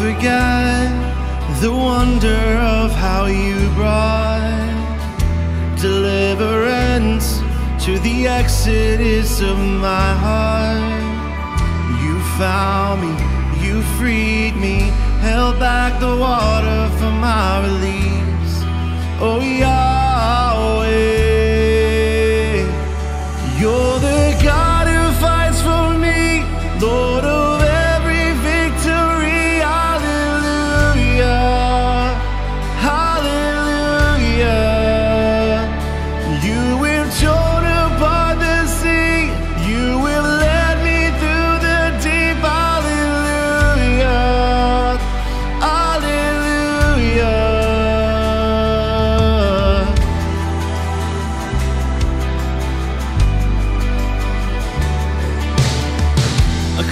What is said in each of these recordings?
forget the wonder of how you brought deliverance to the exodus of my heart. You found me, you freed me, held back the water for my release.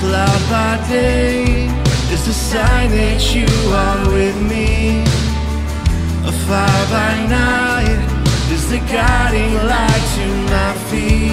Cloud by day is the sign that you are with me. A fire by night is the guiding light to my feet.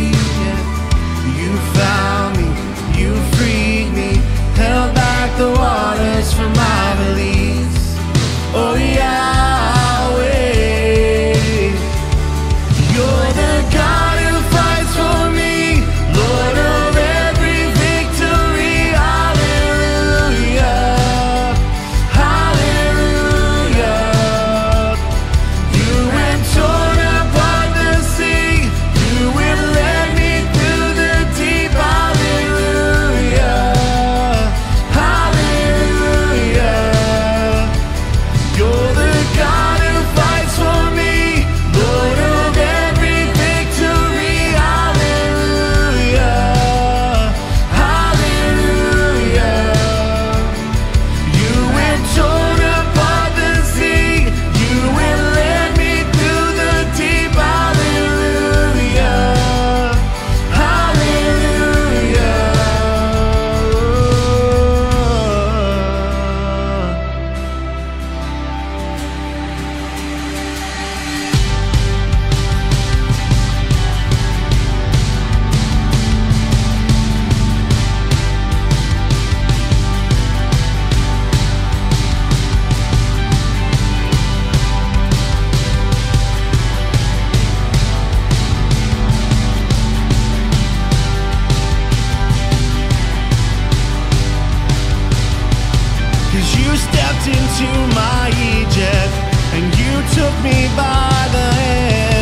Cause you stepped into my Egypt and you took me by the hand.